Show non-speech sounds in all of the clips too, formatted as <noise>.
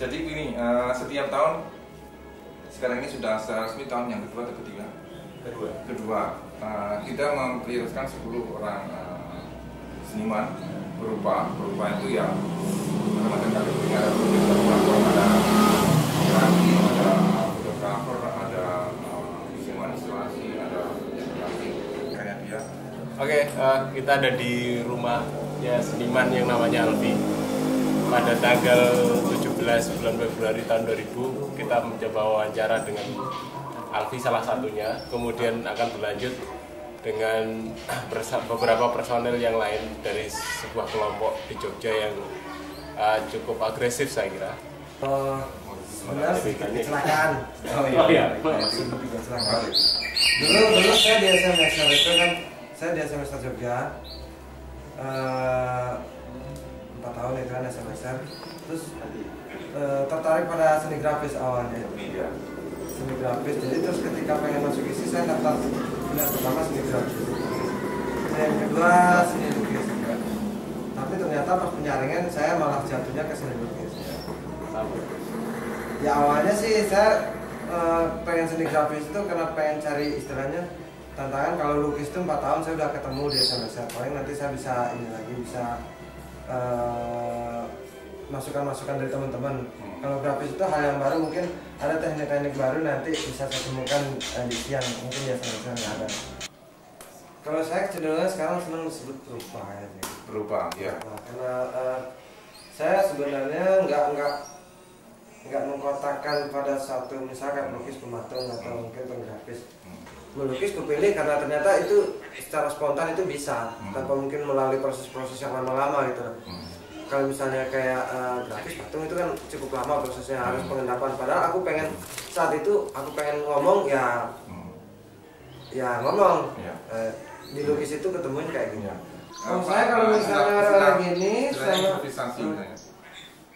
Jadi gini, uh, setiap tahun sekarang ini sudah resmi tahun yang kedua atau ketiga? Kedua. Kedua, uh, kita memprioritaskan 10 orang uh, seniman berupa berupa itu ya macam-macam kategori ada fotografer, ada fotografi, ada fotografer, ada uh, seniman ilustrasi, ada fotografi karya dia. Oke, kita ada di rumah ya seniman yang namanya Alfi. Pada tanggal 17 bulan Februari tahun 2000 kita mencoba wawancara dengan Alfi salah satunya, kemudian akan berlanjut dengan <clears throat> beberapa personel yang lain dari sebuah kelompok di Jogja yang uh, cukup agresif saya kira. Oh, sebenarnya sedikit kecelakaan. Oh iya. Sedikit kecelakaan. Dulu dulu saya di SMS itu kan saya di SMS Jogja eh, empat tahun itu kan SMS terus eh, tertarik pada seni grafis awalnya. Iya. seni grafis. Jadi terus ketika pengen masuk isi saya daftar pilihan pertama seni grafis. Yang kedua seni lukis. Tapi ternyata pas penyaringan saya malah jatuhnya ke seni lukis. Ya awalnya sih saya eh, pengen seni grafis itu karena pengen cari istilahnya tantangan. Kalau lukis itu 4 tahun saya udah ketemu di SMS paling nanti saya bisa ini lagi bisa eh, masukan-masukan dari teman-teman kalau grafis itu hal yang baru mungkin ada teknik-teknik baru nanti bisa saya temukan eh, di siang mungkin ya saya nggak ada kalau saya kecenderungan sekarang senang disebut rupa ya. Berupa, ya. Nah, karena eh, saya sebenarnya nggak nggak nggak mengkotakkan pada satu misalkan melukis pematung atau mungkin penggrafis melukis kepilih karena ternyata itu secara spontan itu bisa Hmm. tanpa mungkin melalui proses-proses yang lama-lama gitu. Hmm. Kalau misalnya kayak eh, grafis patung itu kan cukup lama prosesnya harus pengendapan padahal aku pengen saat itu aku pengen ngomong ya Hmm. ya ngomong Ya. Eh, di lukis itu ketemuin kayak gini Ya. Kalau Apa- saya kalau misalnya orang gini improvisasi misalnya.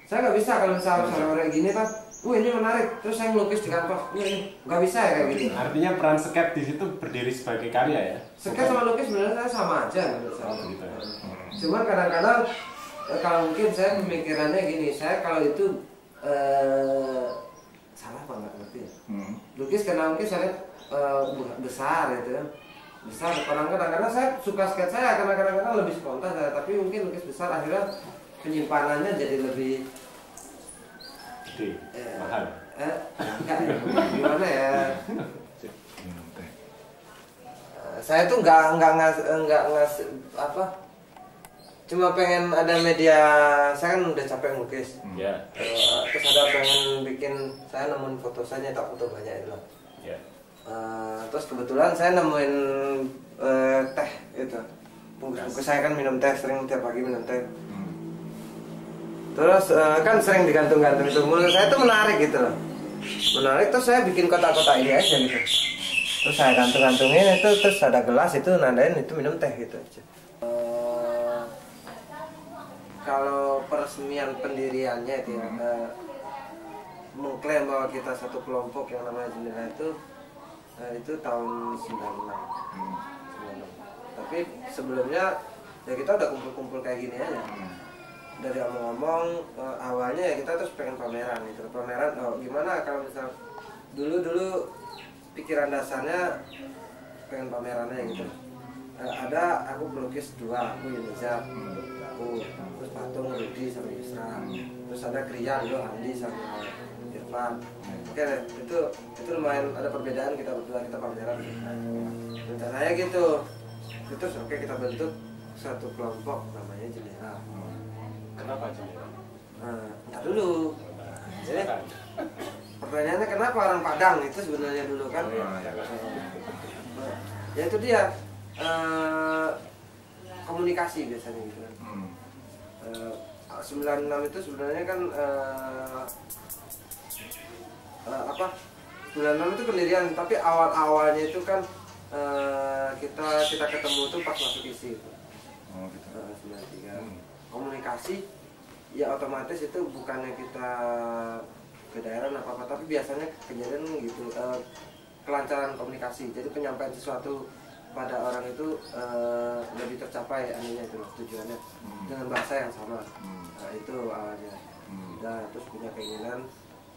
saya nggak bisa kalau misalnya misalnya orang gini kan wah ini menarik terus saya ngelukis di kantor wah ini nggak bisa ya kayak gini Artinya peran sket di situ berdiri sebagai karya ya? Seket sama lukis sebenarnya saya sama aja menurut saya. Oh, begitu ya. Cuma kadang-kadang kalau mungkin saya pemikirannya gini, saya kalau itu eh, salah apa nggak ngerti ya. Hmm. Lukis karena mungkin saya lihat eh, besar gitu kan. Besar kadang-kadang karena saya suka sketsa saya karena kadang-kadang lebih spontan saya, tapi mungkin lukis besar akhirnya penyimpanannya jadi lebih Gede, eh, mahal. eh, enggak, gimana ya Hmm. Eh, saya tuh nggak nggak ngas nggak ngas apa cuma pengen ada media saya kan udah capek ngelukis. Ya, Eh, terus ada pengen bikin saya nemuin foto saya nyetak foto banyak itu. Loh ya. Eh, terus kebetulan saya nemuin eh, teh itu. Bungkus saya kan minum teh sering tiap pagi minum teh. Hmm. terus eh, kan sering digantung-gantung itu menurut saya itu menarik gitu loh. Menarik terus saya bikin kotak-kotak ini aja gitu. Terus saya gantung-gantungin itu terus ada gelas itu nandain itu minum teh gitu aja Eh, kalau peresmian pendiriannya itu ya. Eh, mengklaim bahwa kita satu kelompok yang namanya jendela itu eh, itu tahun 96 Hmm. 96. tapi sebelumnya ya kita udah kumpul-kumpul kayak gini aja. Dari omong-omong eh, awalnya ya kita terus pengen pameran gitu. Pameran oh gimana kalau misal dulu dulu pikiran dasarnya pengen pamerannya gitu. Eh, ada aku pelukis dua aku Yunizar aku patung Rudi sama Yusra terus ada Krian dulu Andi sama Irfan oke itu itu lumayan ada perbedaan kita berdua kita pameran rencananya gitu terus oke kita bentuk satu kelompok namanya Jendela Kenapa jendela? Nah, ntar dulu. Jadi pertanyaannya kenapa orang Padang itu sebenarnya dulu kan? Oh, iya, kan. Nah, ya itu dia eh, komunikasi biasanya gitu kan. Hmm. Eh, 96 itu sebenarnya kan eh, eh, apa? 96 itu pendirian, tapi awal-awalnya itu kan eh, kita kita ketemu tuh pas masuk isi itu. Oh, gitu. Eh, 93 Hmm. komunikasi ya otomatis itu bukannya kita ke daerah apa apa tapi biasanya kejadian gitu eh, kelancaran komunikasi jadi penyampaian sesuatu pada orang itu eh, lebih tercapai anunya itu tujuannya Hmm. dengan bahasa yang sama Hmm. nah itu awalnya Hmm. udah terus punya keinginan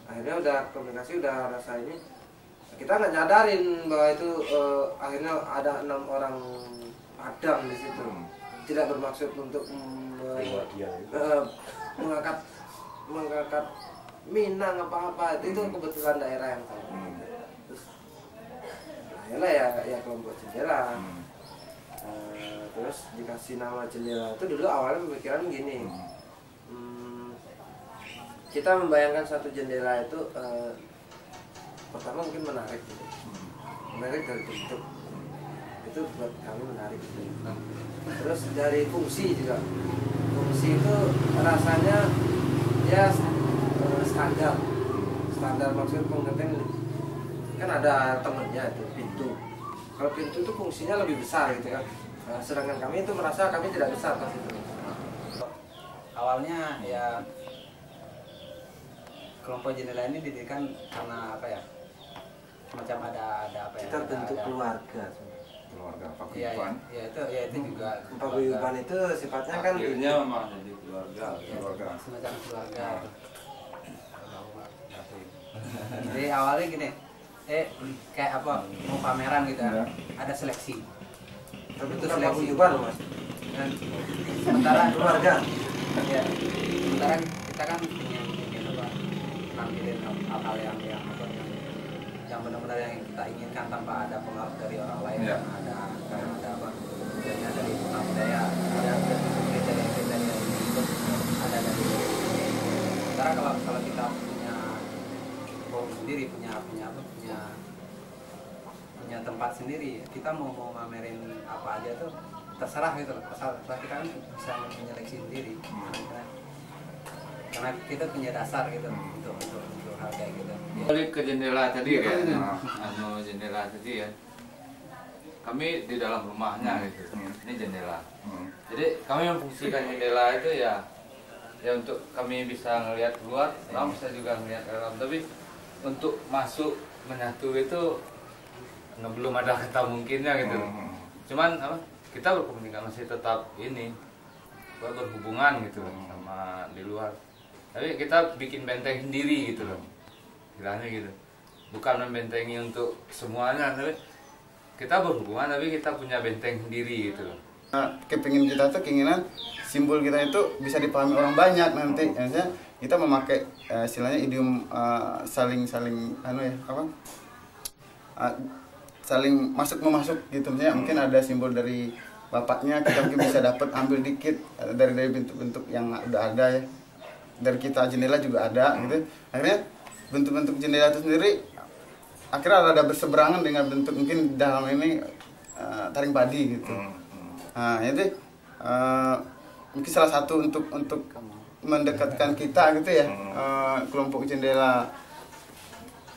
akhirnya udah komunikasi udah rasa ini kita nggak nyadarin bahwa itu eh, akhirnya ada enam orang Padang di situ Hmm. tidak bermaksud untuk itu. eh, mengangkat mengangkat Minang apa apa itu, itu kebetulan daerah yang sama Hmm. Akhirnya ya ya kelompok jendela Hmm. Eh, terus dikasih nama jendela itu dulu awalnya pemikiran gini Hmm. Hmm, kita membayangkan satu jendela itu eh, pertama mungkin menarik gitu. menarik dari bentuk itu buat kami menarik gitu. terus dari fungsi juga fungsi itu rasanya ya eh, standar standar maksud pengertian kan ada temennya itu pintu. Kalau pintu itu fungsinya lebih besar gitu kan. Nah, sedangkan kami itu merasa kami tidak besar pas itu. Awalnya ya kelompok jendela ini didirikan karena apa ya? Semacam ada ada apa ya? Kita ada- bentuk keluarga. Keluarga Iya, iya, paguyuban ya itu ya itu juga paguyuban itu sifatnya kan akhirnya memang jadi keluarga keluarga. semacam keluarga. Jadi awalnya gini eh kayak apa mau pameran gitu Iya. ya ada seleksi tapi itu seleksi. paguyuban loh mas kan sementara keluarga ya sementara kita kan ingin ingin apa nampilin hal-hal yang yang apa yang yang benar-benar yang kita inginkan tanpa ada pengaruh dari orang lain Iya. ada ada apa budaya dari tentang budaya ada kriteria-kriteria yang itu ada dari sementara kalau kalau kita sendiri punya punya apa punya punya tempat sendiri. Kita mau mau mamerin apa aja tuh terserah gitu loh. Asal asal kita kan bisa menyeleksi sendiri. Karena, karena kita punya dasar gitu untuk untuk untuk hal kayak gitu. Ya. balik ke jendela tadi Iya, kan iya. anu jendela tadi ya. Kami di dalam rumahnya gitu. Hmm. ini jendela. Hmm. jadi kami memfungsikan jendela itu ya ya untuk kami bisa ngelihat keluar orang bisa juga ngelihat ke dalam. Tapi untuk masuk menyatu itu nggak belum ada kata mungkinnya gitu Hmm. cuman apa kita berkomunikasi tetap ini berhubungan gitu Hmm. sama di luar tapi kita bikin benteng sendiri gitu loh bilangnya gitu bukan membentengi untuk semuanya tapi kita berhubungan tapi kita punya benteng sendiri gitu loh Nah, kepingin kita tuh keinginan simbol kita itu bisa dipahami orang banyak nanti maksudnya kita memakai eh, istilahnya idiom eh, saling saling anu ya apa? Ah, saling masuk memasuk gitu. Misalnya mungkin ada simbol dari bapaknya kita mungkin bisa dapat ambil dikit dari dari bentuk-bentuk yang udah ada ya. Dari kita jendela juga ada gitu. Akhirnya bentuk-bentuk jendela itu sendiri akhirnya ada berseberangan dengan bentuk mungkin dalam ini eh, taring padi gitu. Hmm. Hmm. Nah, itu eh, mungkin salah satu untuk untuk mendekatkan kita gitu ya Hmm. eh, kelompok jendela.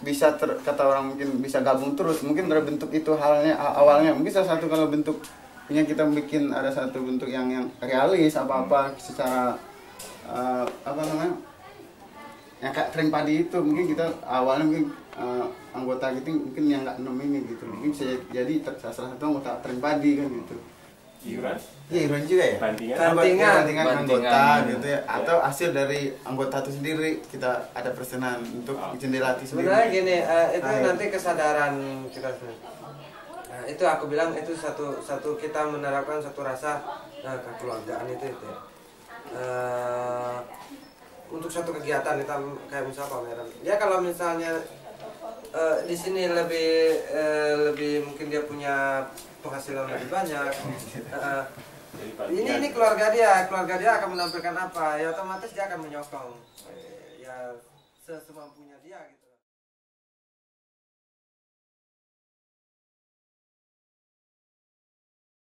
Bisa ter, kata orang mungkin bisa gabung terus mungkin dari bentuk itu halnya awalnya. Mungkin salah satu kalau bentuk punya kita bikin ada satu bentuk yang yang realis apa apa secara eh, apa namanya yang kayak kering padi itu mungkin kita awalnya mungkin eh, anggota gitu mungkin yang nggak enam ini gitu. Mungkin bisa jadi salah satu anggota kering padi kan gitu Iuran? Iya, iuran juga ya? Bantingan? Bantingan. Bantingan anggota Bantingan. gitu ya. Atau hasil dari anggota itu sendiri kita ada persenan untuk jendela itu sendiri. sebenarnya gini eh, itu Ayo. nanti kesadaran kita sendiri nah, itu aku bilang itu satu satu kita menerapkan satu rasa nah, kekeluargaan itu itu ya. Eh, untuk satu kegiatan kita kayak misal pameran ya kalau misalnya eh, di sini lebih eh, lebih mungkin dia punya penghasilan lebih banyak. Jadi ini ini keluarga dia. Keluarga dia akan menampilkan apa? Ya otomatis dia akan menyokong. Eh, ya sesemampunya dia gitu